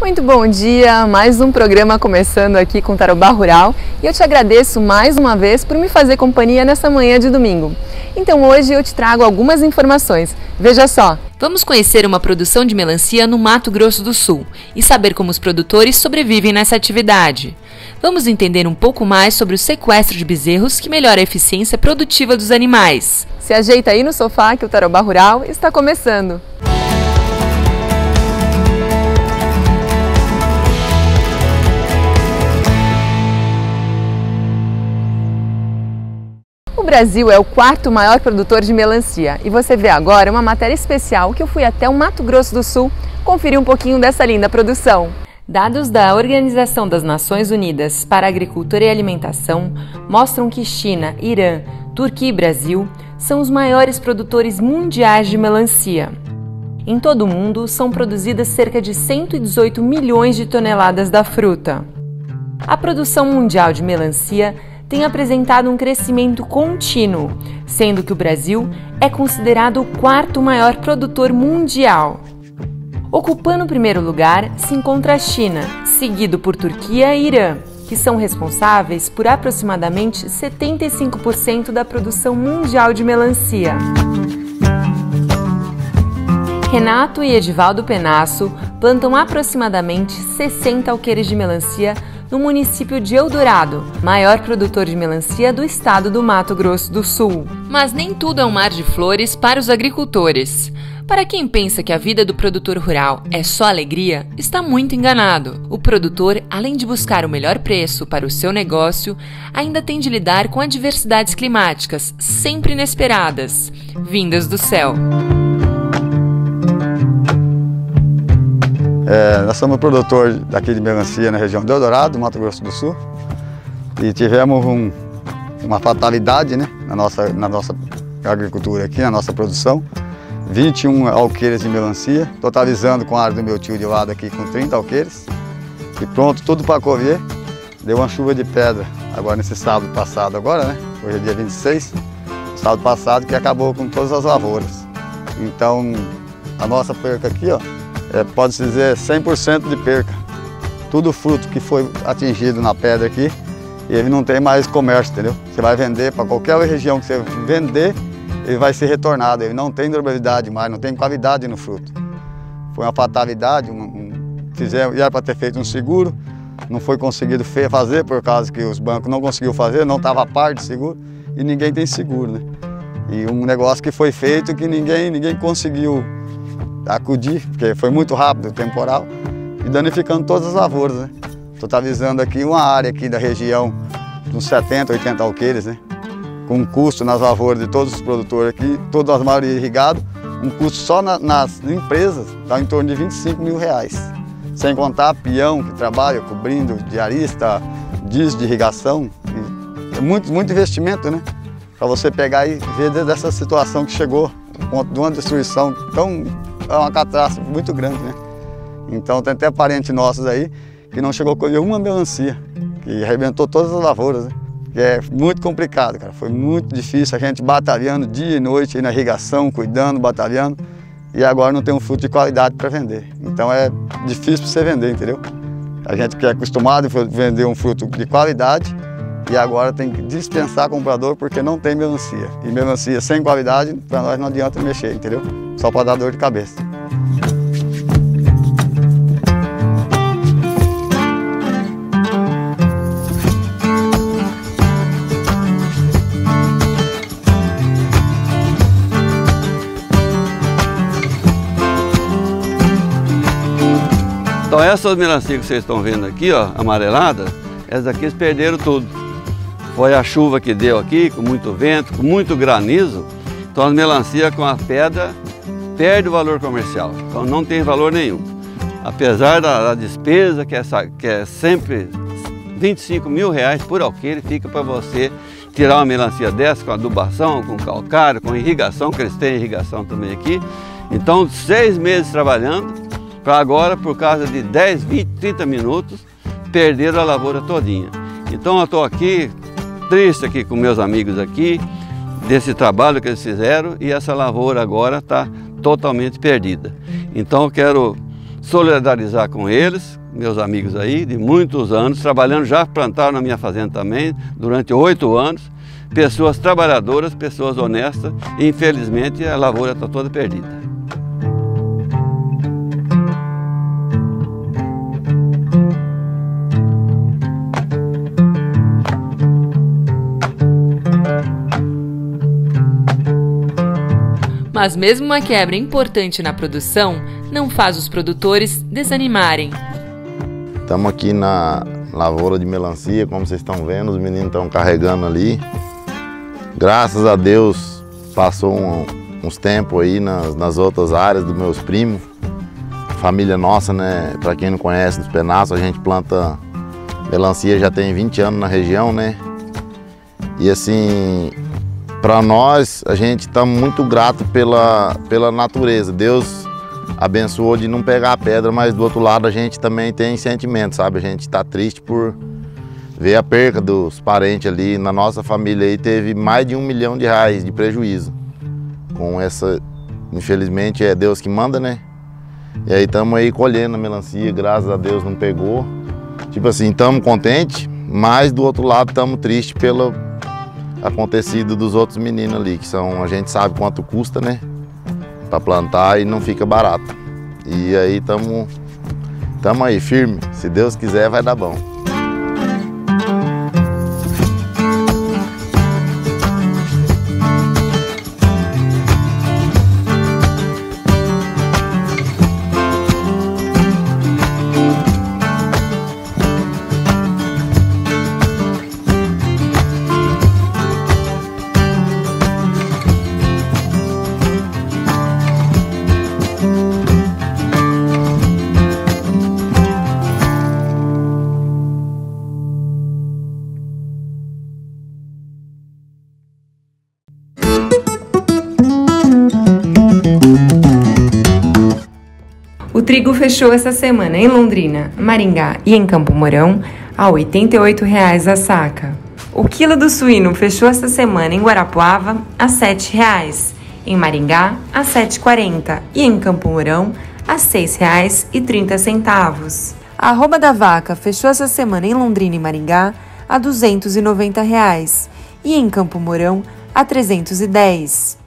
Muito bom dia, mais um programa começando aqui com Tarobá Rural e eu te agradeço mais uma vez por me fazer companhia nessa manhã de domingo. Então hoje eu te trago algumas informações. Veja só. Vamos conhecer uma produção de melancia no Mato Grosso do Sul e saber como os produtores sobrevivem nessa atividade. Vamos entender um pouco mais sobre o sequestro de bezerros que melhora a eficiência produtiva dos animais. Se ajeita aí no sofá que o Tarobá Rural está começando. Brasil é o quarto maior produtor de melancia e você vê agora uma matéria especial que eu fui até o Mato Grosso do Sul conferir um pouquinho dessa linda produção. Dados da Organização das Nações Unidas para Agricultura e Alimentação mostram que China, Irã, Turquia e Brasil são os maiores produtores mundiais de melancia. Em todo o mundo, são produzidas cerca de 118 milhões de toneladas da fruta. A produção mundial de melancia tem apresentado um crescimento contínuo, sendo que o Brasil é considerado o quarto maior produtor mundial. Ocupando o primeiro lugar se encontra a China, seguido por Turquia e Irã, que são responsáveis por aproximadamente 75% da produção mundial de melancia. Renato e Edivaldo Penasso plantam aproximadamente 60 alqueires de melancia no município de Eldorado, maior produtor de melancia do estado do Mato Grosso do Sul. Mas nem tudo é um mar de flores para os agricultores. Para quem pensa que a vida do produtor rural é só alegria, está muito enganado. O produtor, além de buscar o melhor preço para o seu negócio, ainda tem de lidar com adversidades climáticas sempre inesperadas, vindas do céu. É, nós somos produtor daqui de melancia na região do Eldorado, Mato Grosso do Sul, e tivemos um, uma fatalidade né, na, nossa, na nossa agricultura aqui, na nossa produção. 21 alqueires de melancia, totalizando com a área do meu tio de lado aqui com 30 alqueires. E pronto, tudo para colher. Deu uma chuva de pedra agora nesse sábado passado agora, né? Hoje é dia 26, sábado passado que acabou com todas as lavouras. Então, a nossa perca aqui, ó, é, pode-se dizer 100% de perca. Tudo fruto que foi atingido na pedra aqui, ele não tem mais comércio, entendeu? Você vai vender para qualquer região que você vender, ele vai ser retornado, ele não tem durabilidade mais, não tem qualidade no fruto. Foi uma fatalidade, um, um, fizemos, era para ter feito um seguro, não foi conseguido fazer por causa que os bancos não conseguiram fazer, não estava a par de seguro e ninguém tem seguro, né? E um negócio que foi feito que ninguém, ninguém conseguiu acudir, porque foi muito rápido o temporal, e danificando todas as lavouras, né? Totalizando aqui uma área aqui da região, uns 70, 80 alqueires, né? com um custo nas lavouras de todos os produtores aqui, todas as maioria irrigado, um custo só na, nas empresas está em torno de 25 mil reais. Sem contar peão que trabalha cobrindo, diarista, diesel de irrigação. É muito, muito investimento, né? Para você pegar e ver dessa situação que chegou, de uma destruição tão. É uma catástrofe muito grande, né? Então tem até parentes nossos aí que não chegou a colher uma melancia, que arrebentou todas as lavouras. Né? que é muito complicado, cara. Foi muito difícil, a gente batalhando dia e noite aí na irrigação, cuidando, batalhando, e agora não tem um fruto de qualidade para vender. Então é difícil para você vender, entendeu? A gente que é acostumado a vender um fruto de qualidade e agora tem que dispensar comprador porque não tem melancia. E melancia sem qualidade, para nós não adianta mexer, entendeu? Só para dar dor de cabeça. Então essas melancias que vocês estão vendo aqui, ó, amareladas, essas aqui eles perderam tudo. Foi a chuva que deu aqui, com muito vento, com muito granizo. Então as melancias com a pedra perde o valor comercial. Então não tem valor nenhum. Apesar da, da despesa, que é, que é sempre 25 mil reais por alqueire, fica para você tirar uma melancia dessa com adubação, com calcário, com irrigação, que eles têm irrigação também aqui. Então, seis meses trabalhando, para agora, por causa de 10, 20, 30 minutos, perderam a lavoura todinha. Então eu estou aqui, triste aqui com meus amigos aqui, desse trabalho que eles fizeram e essa lavoura agora está totalmente perdida. Então eu quero solidarizar com eles, meus amigos aí, de muitos anos, trabalhando, já plantaram na minha fazenda também, durante oito anos. Pessoas trabalhadoras, pessoas honestas, e infelizmente a lavoura está toda perdida. Mas mesmo uma quebra importante na produção não faz os produtores desanimarem. Estamos aqui na lavoura de melancia, como vocês estão vendo, os meninos estão carregando ali. Graças a Deus passou um, uns tempos aí nas, nas, outras áreas dos meus primos. Família nossa, né? Para quem não conhece, nos Penaços, a gente planta melancia já tem 20 anos na região, né? E assim, para nós, a gente está muito grato pela, pela natureza. Deus abençoou de não pegar a pedra, mas do outro lado a gente também tem sentimento, sabe? A gente está triste por ver a perca dos parentes ali. Na nossa família aí teve mais de um milhão de reais de prejuízo. Com essa, infelizmente é Deus que manda, né? E aí estamos aí colhendo a melancia, graças a Deus não pegou. Tipo assim, estamos contentes, mas do outro lado estamos tristes pelo acontecido dos outros meninos ali, que são, a gente sabe quanto custa, né? Para plantar e não fica barato. E aí estamos tamo aí, firme. Se Deus quiser, vai dar bom. Trigo fechou essa semana em Londrina, Maringá e em Campo Mourão a R$ 88,00 a saca. O quilo do suíno fechou essa semana em Guarapuava a R$ 7,00, em Maringá a R$ 7,40 e em Campo Mourão a R$ 6,30. A arroba da vaca fechou essa semana em Londrina e Maringá a R$ 290,00 e em Campo Mourão a R$ 310.